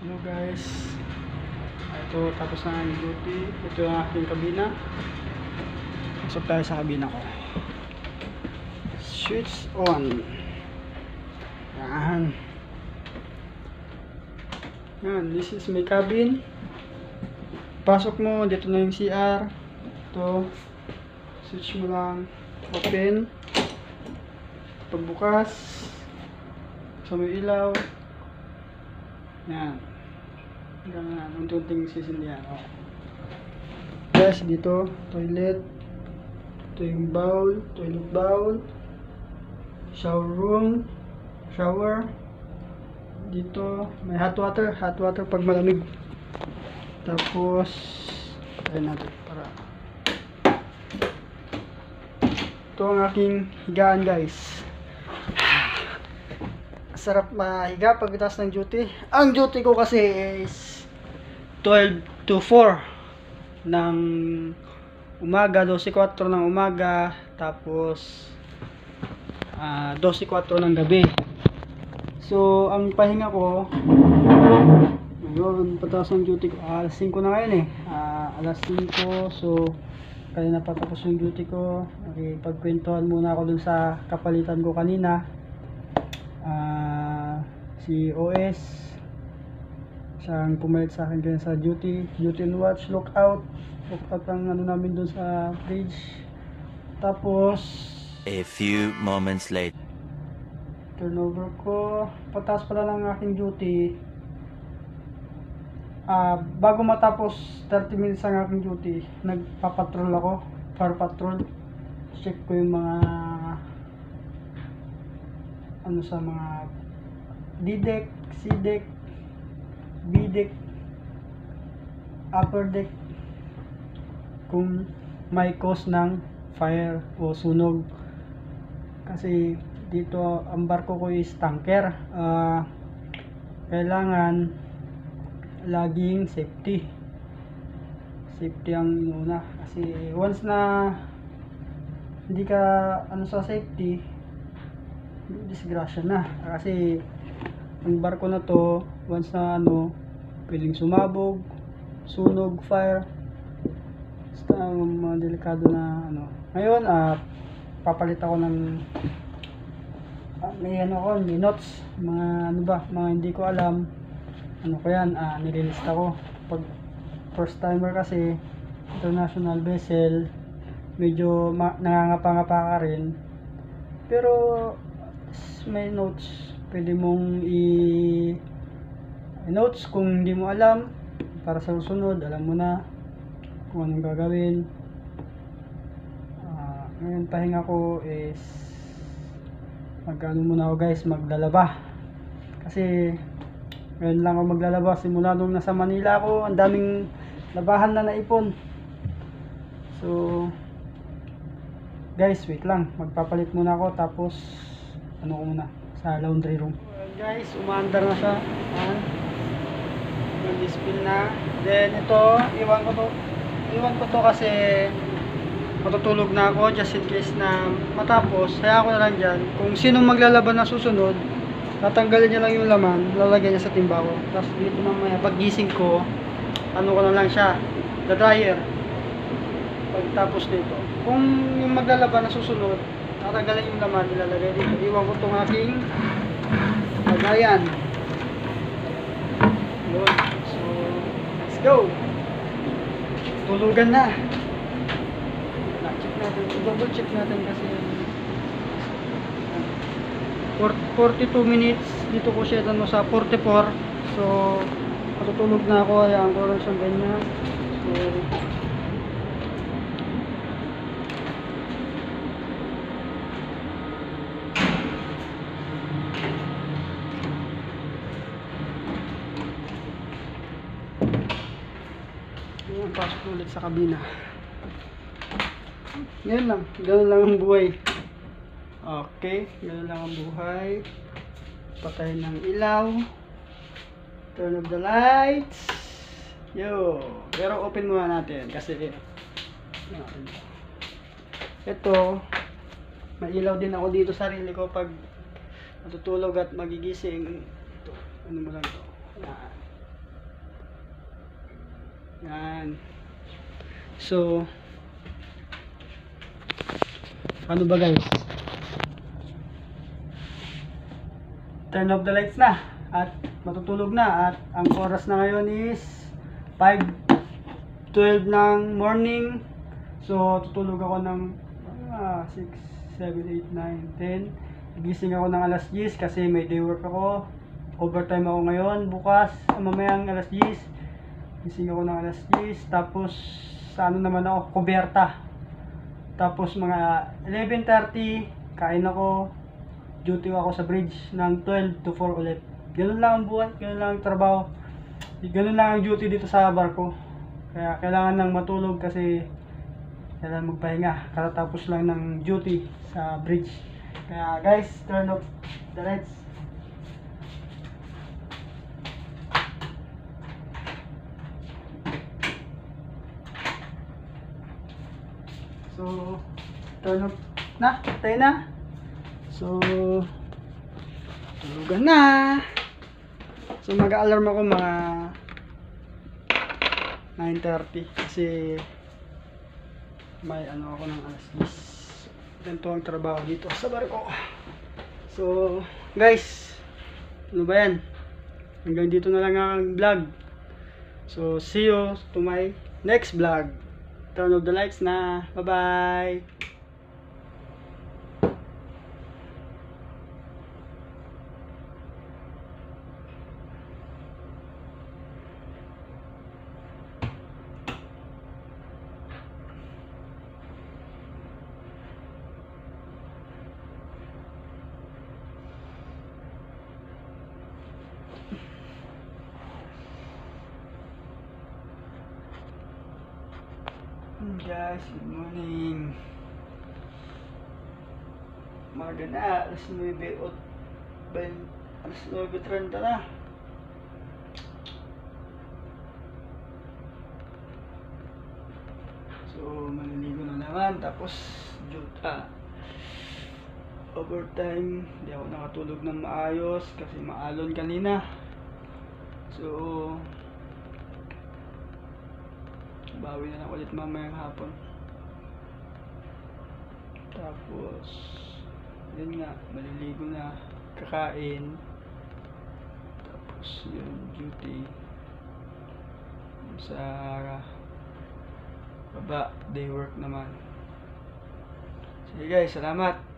Hello guys. Ito tapos na ang duty. Ito yung aking kabina. Pasok tayo sa kabina ko. Switch on. Yan. Yan, this is my cabin. Pasok mo, dito na yung CR. Ito. Switch mo lang. Open. Pagbukas. Sa may ilaw. Yan. Hanggang na, unti-unting sisindihan. Oh. Yes, dito, toilet. Ito yung bowl, toilet bowl. Shower room, shower. Dito, may hot water, hot water pag malamig. Tapos, ayun natin, para. Ito ang aking higaan guys sarap mahiga pagkatapos ng duty. Ang duty ko kasi is 12 to 4 ng umaga, 12-4 ng umaga, tapos uh, 12-4 ng gabi. So, ang pahinga ko, ngayon, patapos ng duty ko, ah, alas 5 na ngayon eh. Ah, alas 5, so, kaya napatapos yung duty ko. Okay, pagkwentuhan muna ako dun sa kapalitan ko kanina ah si OS siyang pumalit sa akin ganyan sa duty. Duty and watch lookout lookout ang ano namin dun sa bridge. Tapos A few moments later. turnover ko. Patas pala ng aking duty. Ah bago matapos 30 minutes ang aking duty nagpapatrol ako. Fire patrol. Check ko yung mga ano sa mga D-deck, C-deck, B-deck, upper deck kung may cause ng fire o sunog. Kasi dito ang barko ko is tanker. Ah, kailangan laging safety. Safety ang una. Kasi once na hindi ka ano sa safety disgrasya na. Kasi ang barko na to once na ano pwedeng sumabog sunog fire basta mga delikado na ano. Ngayon ah papalit ako ng ah, may ano ko may notes mga ano ba mga hindi ko alam. Ano ko yan ah nililista ko pag first timer kasi international vessel medyo nangangapa-ngapa ka rin. Pero may notes. Pwede mong i notes kung hindi mo alam. Para sa susunod alam mo na kung anong gagawin. Ah, ngayon pahinga ko is magano muna ako guys maglalaba. Kasi ngayon lang ako maglalaba simula nung nasa Manila ako. Ang daming labahan na naipon. So guys wait lang. Magpapalit muna ako. Tapos ano ko muna sa laundry room. Guys umaandar na siya. Ayan. nag-spill na. Then ito iwan ko to. Iwan ko to kasi matutulog na ako just in case na matapos. Kaya ako na lang dyan. Kung sinong maglalaban na susunod tatanggalin niya lang yung laman lalagyan niya sa timba ko. Tapos dito mamaya pag gising ko ano ko na lang siya the dryer. Pagtapos nito. Kung yung maglalaban na susunod tatanggalin yung laman nilalagay dito. Iwan ko tong aking lagayan yun. So let's go. Tulugan na. Check natin. Double check natin kasi for 42 minutes. Dito ko siya mo sa 44 so matutulog na ako. Hayaan ko lang siyang ganyan. So Ayan, pasok ulit sa kabina. Ngayon lang, ganun lang ang buhay. Okay, ganun lang ang buhay. Patay ng ilaw. Turn off the lights. Yo, pero open muna natin kasi ito, may ilaw din ako dito sa sarili ko pag matutulog at magigising. Ito, ano mo lang to. Yan. Yan. So, ano ba guys? Turn off the lights na at matutulog na at ang oras na ngayon is 5.12 ng morning. So tutulog ako ng ah, 6, 7, 8, 9, 10 gising ako ng alas 10 kasi may day work ako. Overtime ako ngayon. Bukas mamayang alas 10 gising ako ng alas 10 tapos sa ano naman ako kuberta. Tapos mga 11.30 kain ako. Duty ako sa bridge ng 12 to 4 ulit. Ganun lang ang buhay ganun lang ang trabaho. Ganun lang ang duty dito sa barko kaya kailangan nang matulog kasi kailangan magpahinga. Katatapos lang ng duty sa bridge. Kaya guys turn off the lights So, turn off na, tayo na. So, tulugan na. So, mag-alarm ako mga 9.30 kasi may ano ako ng alas 10. Ganito ang trabaho dito sa barko. So, guys, ano ba yan? Hanggang dito na lang ang vlog. So, see you to my next vlog. Turn off the lights na. Bye-bye. Guys, good morning. Umaga na, alas 9 o alas 9.30 na. So, maliligo na naman. Tapos, juta. Overtime, hindi ako nakatulog ng maayos kasi maalon kanina. So, bawi na lang ulit mamayang hapon. Tapos, yun nga, maliligo na, kakain. Tapos, yun, duty. Sa baba, day work naman. Sige guys, salamat.